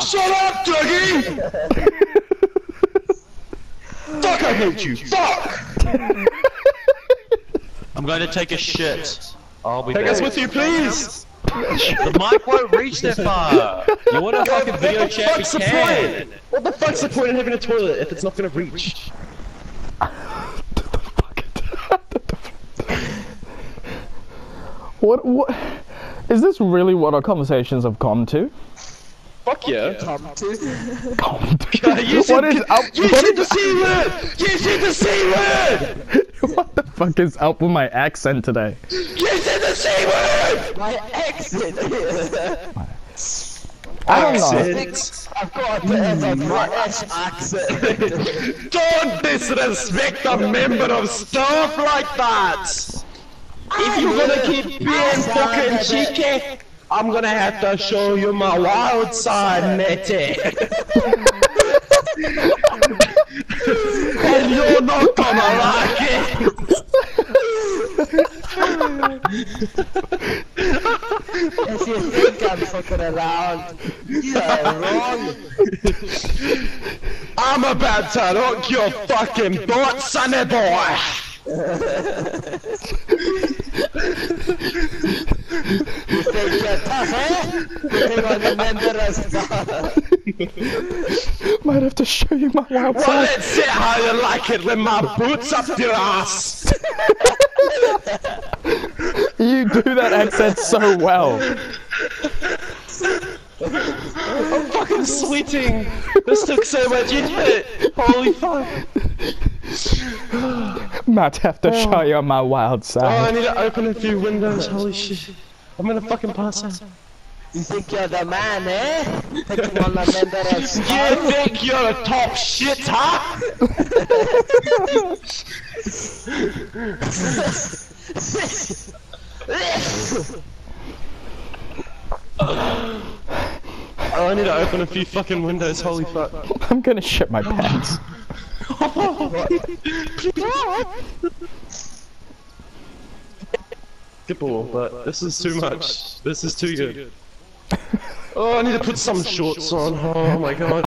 Shut up, Dougie! Fuck, I hate you. Fuck! I'm going to take a shit. I'll be Take back. us with you, please. The mic won't reach that far. You want to fucking video what the chat? You fuck's the can. point? What the fuck's the point in having a toilet if it's not gonna reach? What? What? Is this really what our conversations have come to? Fuck yeah. Come to? you said, what is up? You what said the C word! You said the C word! what the fuck is up with my accent today? You said the C word! My exit. I don't know. Accent. I've got a mm. British accent. Don't disrespect a member of staff like that! If you're gonna keep being fucking cheeky, I'm gonna have to show you my wild side, matey. and you're not gonna like it. if you think I'm fucking around, you're wrong. I'm about to rock your fucking boat, sonny boy. You think you're tough, eh? You think I'm a member of staff? Might have to show you my wild Well, side. let's see how you like it with my boots up your ass. You do that accent so well. I'm fucking sweating. This took so much effort. Holy fuck. Might have to show oh. you my wild side. Oh, I side. need to open a few windows. Holy shit. I'm gonna fucking pass out. You think you're the man, eh? Think I'm a member of You think you're a top shit, huh? Oh, I need to open a few fucking windows. Holy fuck. I'm gonna shit my pants. Good ball, but this is too much. This is too good. Oh, I need to put some shorts on. Oh my god.